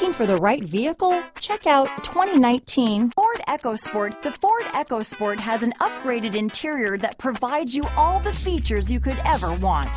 Looking for the right vehicle? Check out 2019 Ford EcoSport. The Ford EcoSport has an upgraded interior that provides you all the features you could ever want.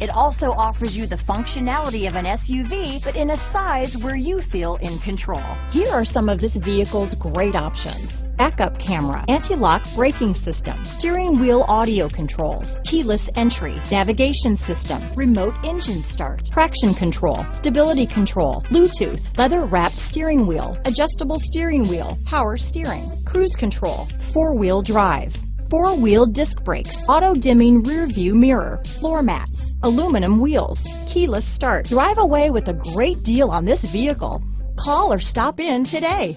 It also offers you the functionality of an SUV, but in a size where you feel in control. Here are some of this vehicle's great options. Backup camera, anti-lock braking system, steering wheel audio controls, keyless entry, navigation system, remote engine start, traction control, stability control, Bluetooth, leather wrapped steering wheel, adjustable steering wheel, power steering, cruise control, four wheel drive, four wheel disc brakes, auto dimming rear view mirror, floor mats, aluminum wheels, keyless start. Drive away with a great deal on this vehicle. Call or stop in today.